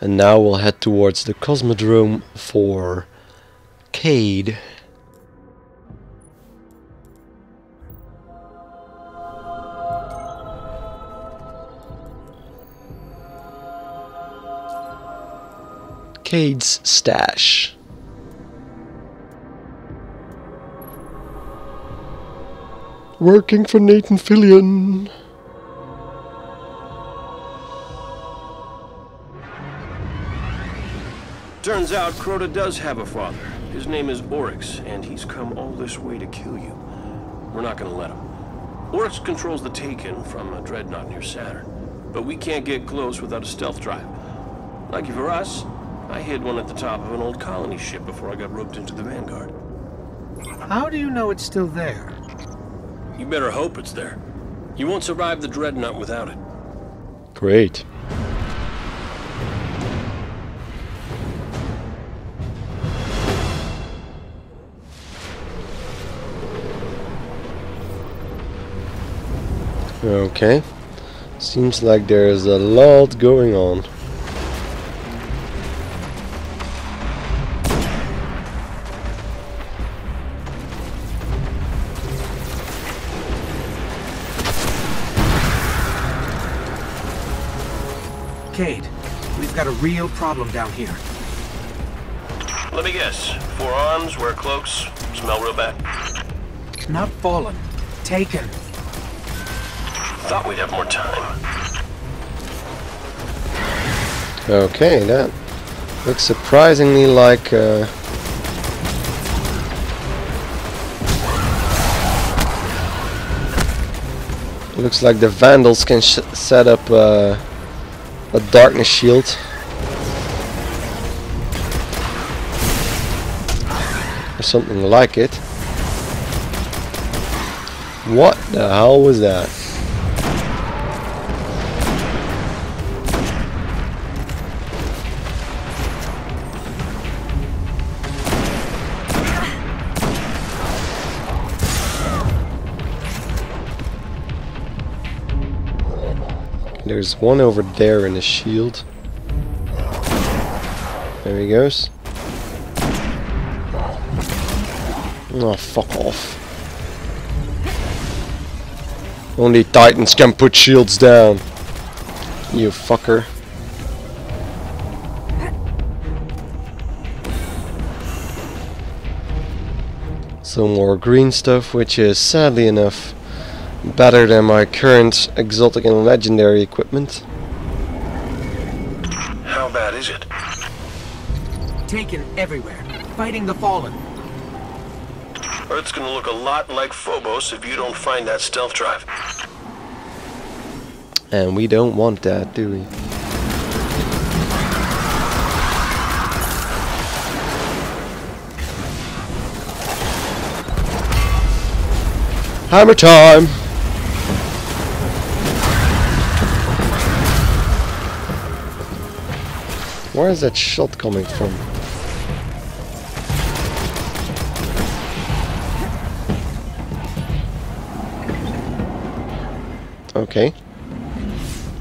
And now we'll head towards the Cosmodrome for Cayde. Cayde's stash. Working for Nathan Fillion. Turns out Crota does have a father. His name is Oryx, and he's come all this way to kill you. We're not gonna let him. Oryx controls the Taken from a dreadnought near Saturn, but we can't get close without a stealth drive. Lucky for us, I hid one at the top of an old colony ship before I got roped into the Vanguard. How do you know it's still there? You better hope it's there. You won't survive the dreadnought without it. Great. Okay. Seems like there's a lot going on. Cayde, we've got a real problem down here. Let me guess. Four arms, wear cloaks, smell real bad. Not fallen. Taken. Thought we'd have more time. Okay, that looks surprisingly like uh, looks like the Vandals can set up uh, a darkness shield. Or something like it. What the hell was that? There's one over there in the shield. There he goes. Oh, fuck off. Only titans can put shields down. You fucker. Some more green stuff, which is sadly enough better than my current exotic and legendary equipment. How bad is it? Taken everywhere. Fighting the Fallen. Earth's gonna look a lot like Phobos if you don't find that stealth drive. And we don't want that, do we? Hammer time! Where is that shot coming from? Okay.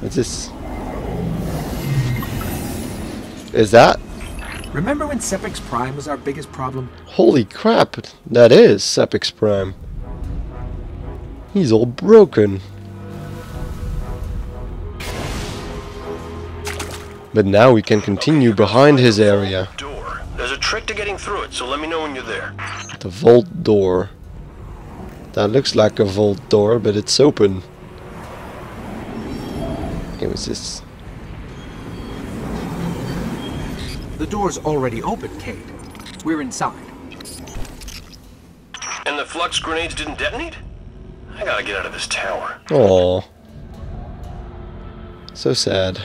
What's this? Is that? Remember when Sepiks Prime was our biggest problem? Holy crap, that is Sepiks Prime. He's all broken. But now we can continue behind his area. Door. There's a trick to getting through it, so let me know when you're there. The vault door. That looks like a vault door, but it's open. It was this. The door's already open, Cayde. We're inside. And the flux grenades didn't detonate? I gotta get out of this tower. Oh. So sad.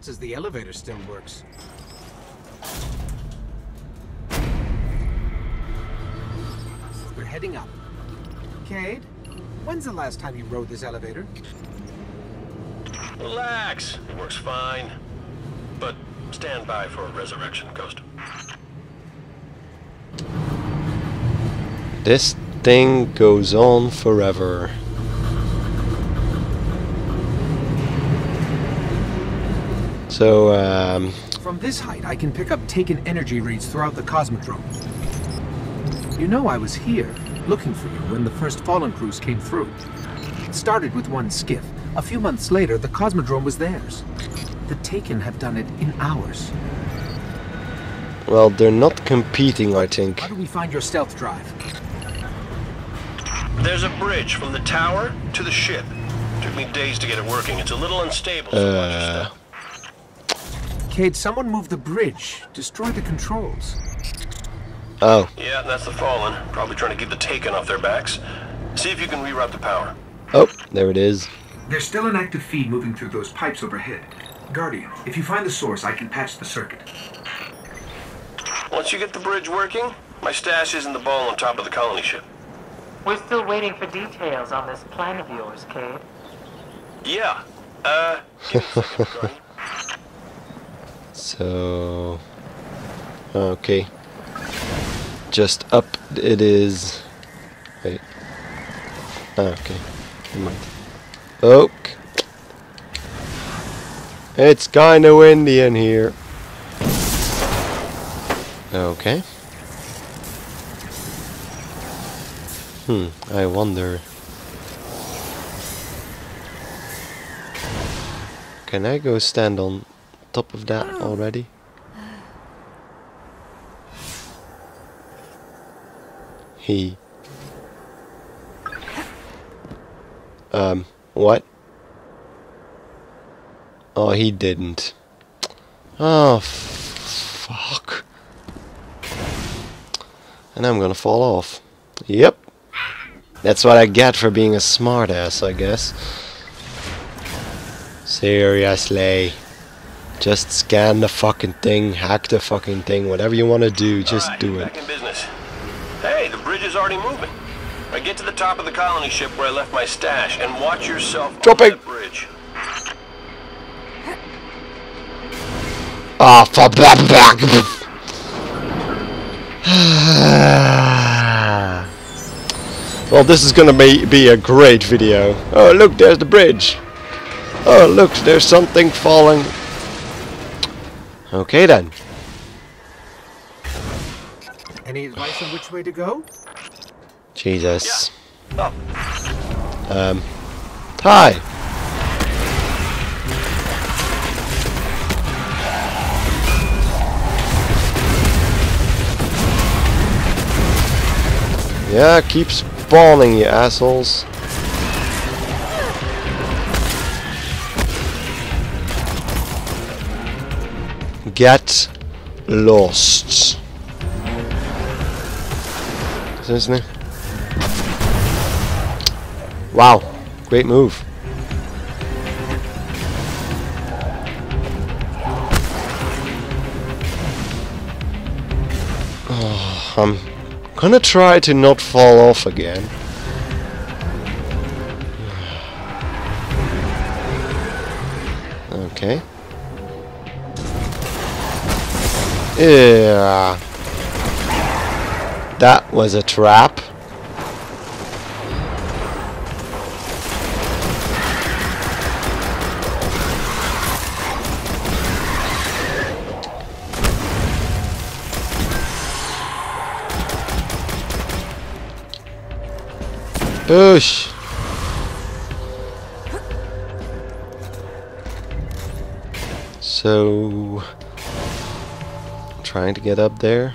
Chances the elevator still works? We're heading up. Cayde, when's the last time you rode this elevator? Relax. It works fine. But stand by for a resurrection, Ghost. This thing goes on forever. So, um, From this height, I can pick up taken energy reads throughout the Cosmodrome. You know I was here, looking for you when the first Fallen crews came through. It started with one skiff. A few months later, the Cosmodrome was theirs. The Taken have done it in hours. well, they're not competing, I think. How do we find your stealth drive? There's a bridge from the tower to the ship. Took me days to get it working. It's a little unstable, so watch your Uh, step. Cayde, someone moved the bridge. Destroy the controls. Oh, Yeah, that's the Fallen. Probably trying to keep the Taken off their backs. See if you can reroute the power. oh, there it is. There's still an active feed moving through those pipes overhead. Guardian, if you find the source, I can patch the circuit. Once you get the bridge working, my stash is in the ball on top of the colony ship. We're still waiting for details on this plan of yours, Cayde. Yeah. Uh, give me a second, Guardian. So, okay. Just up it is. Wait. Ah, okay. Never mind. Okay. It's kinda windy in here. Okay. Hmm, I wonder. Can I go stand on top of that already? He. Um, what? Oh, he didn't. Oh, f- fuck. And I'm gonna fall off. Yep. That's what I get for being a smartass, I guess. Seriously. Just scan the fucking thing, hack the fucking thing, whatever you want to do, just Alright, do it. Back in business. Hey, the bridge is already moving. I get to the top of the colony ship where I left my stash, and watch yourself Dropping. bridge. Ah, fuck back. well, this is gonna be, be a great video. Oh, look, there's the bridge. Oh, look, there's something falling. Okay then. Any advice on which way to go? Jesus. Up. Um. Hi. Yeah, keep spawning, you assholes. Get lost. It? Wow, great move. Oh, I'm gonna try to not fall off again. Okay. Yeah. That was a trap. Push. So, trying to get up there.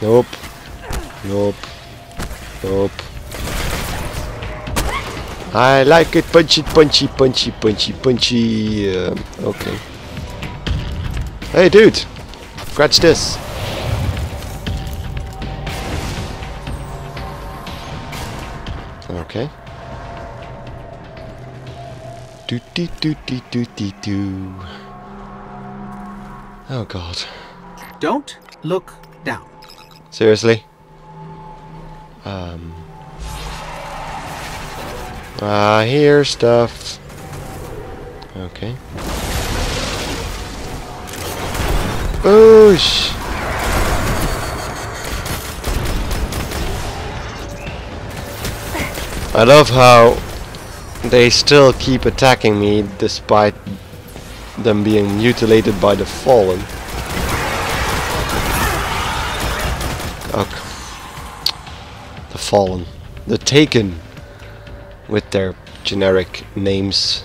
Nope. Nope. Nope. I like it punchy, punchy, punchy, punchy, punchy. Uh, okay. Hey, dude. Scratch this. Do do do do do do do. Oh god. Don't look down. Seriously? Um. Ah, here stuff. Okay. Boosh! I love how they still keep attacking me despite them being mutilated by the fallen. Okay. The fallen. The taken. With their generic names.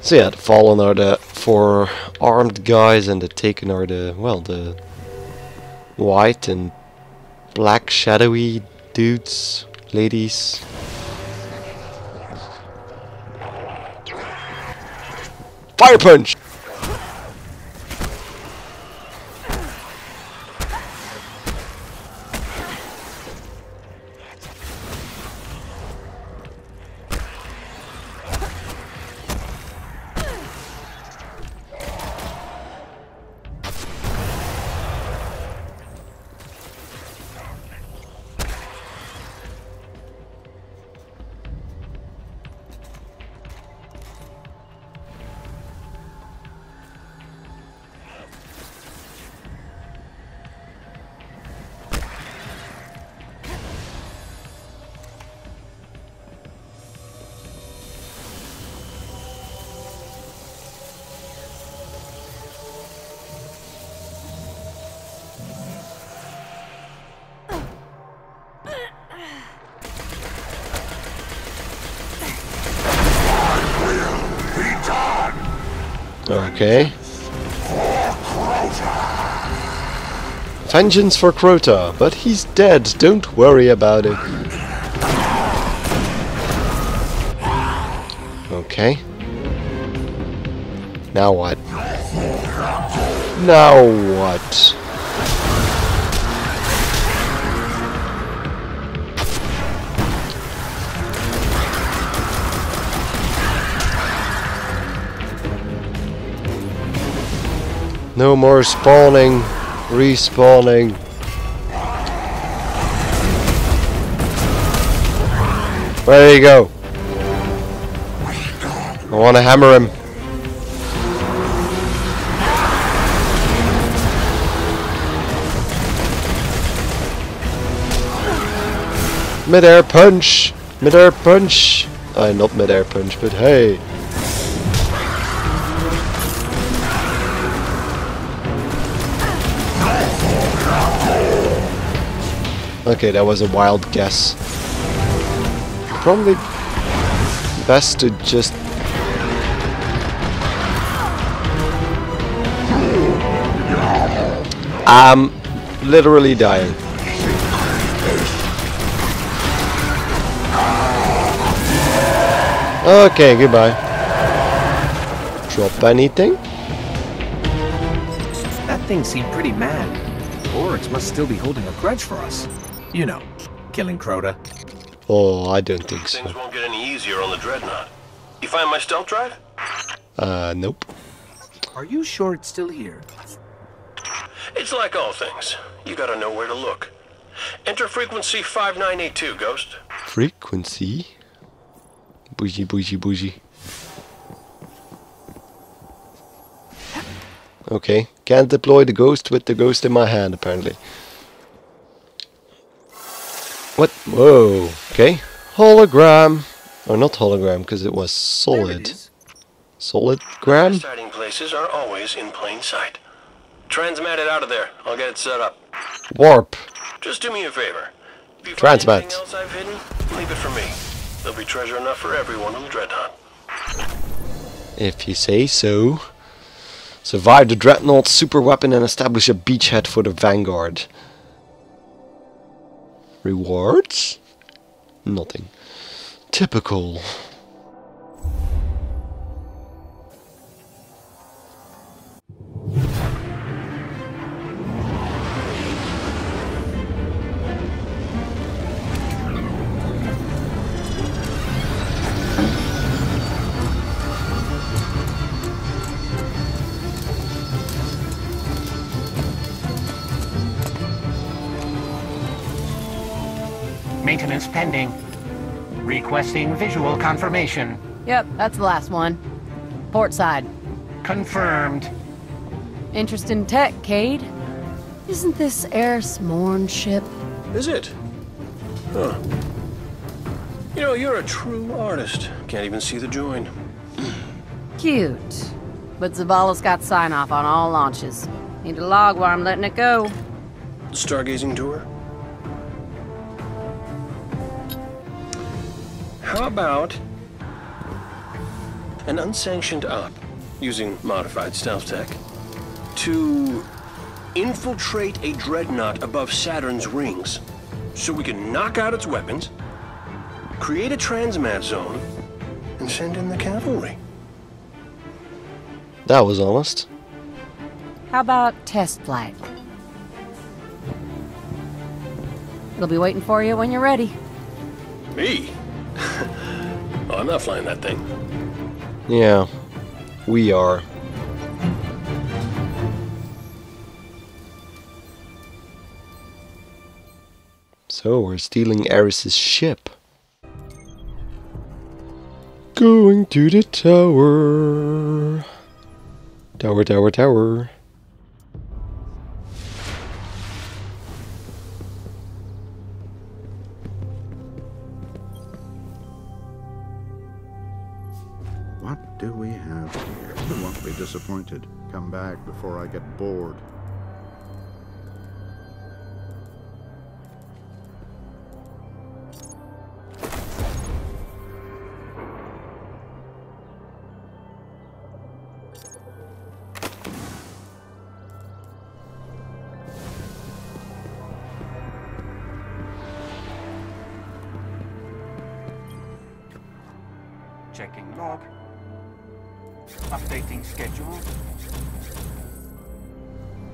So yeah, the fallen are the four armed guys and the taken are the, well, the white and black shadowy dudes, ladies. Fire punch! Okay. Vengeance for Crota, but he's dead, don't worry about it. Okay. Now what? Now what? No more spawning, respawning. There you go. I want to hammer him. Mid-air punch! Mid-air punch! Uh, not mid-air punch, but hey. Okay, that was a wild guess. Probably best to just... I'm literally dying. Okay, goodbye. Drop anything? That thing seemed pretty mad. Oryx must still be holding a grudge for us. You know, killing Crota. Oh, I don't think so. Things won't get any easier on the Dreadnought. You find my stealth drive? Uh, nope. Are you sure it's still here? It's like all things. You gotta know where to look. Enter frequency 5982, Ghost. Frequency? Bougie, bougie, bougie. Okay, can't deploy the ghost with the ghost in my hand, apparently. What? Whoa, okay. Hologram. Or not hologram, because it was There it solid. Solid gram? Best hiding places are always in plain sight. Transmat it out of there. I'll get it set up. Warp. Just do me a favor. If you find Transmat. anything else I've hidden, leave it for me. There'll be treasure enough for everyone on the Dreadnought. If you say so. Survive the Dreadnought super weapon and establish a beachhead for the Vanguard. Rewards? Nothing. Typical. Maintenance pending. Requesting visual confirmation. Yep, that's the last one. Port side. Confirmed. Interest in tech, Cayde? Isn't this Eris Morn ship? Is it? Huh. You know, you're a true artist. Can't even see the join. Cute. But Zavala's got sign-off on all launches. Need a log while I'm letting it go. Stargazing tour? How about an unsanctioned op using modified stealth tech to infiltrate a dreadnought above Saturn's rings so we can knock out its weapons, create a transmat zone, and send in the cavalry? That was honest. How about test flight? It'll be waiting for you when you're ready. Me? Oh, I'm not flying that thing. Yeah, we are. So we're stealing Eris's ship. Going to the tower. Tower, tower, tower. I won't be disappointed. Come back before I get bored.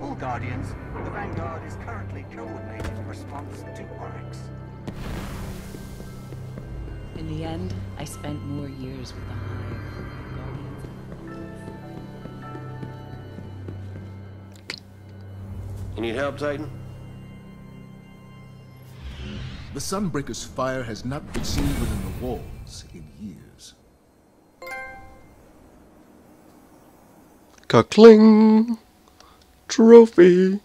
All Guardians, the Vanguard is currently coordinating response to Oryx. In the end, I spent more years with the Hive. Guardians. You need help, Titan? The Sunbreaker's fire has not been seen within the walls in years. Ka-cling! Trophy!